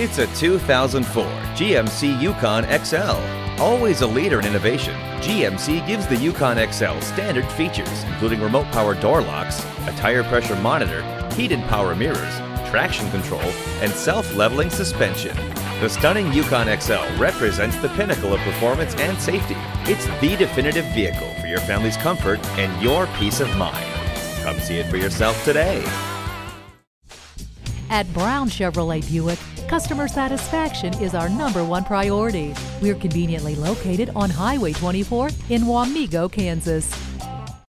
It's a 2004 GMC Yukon XL. Always a leader in innovation, GMC gives the Yukon XL standard features, including remote power door locks, a tire pressure monitor, heated power mirrors, traction control, and self-leveling suspension. The stunning Yukon XL represents the pinnacle of performance and safety. It's the definitive vehicle for your family's comfort and your peace of mind. Come see it for yourself today. At Brown Chevrolet Buick, customer satisfaction is our number one priority. We're conveniently located on Highway 24 in Wamego, Kansas.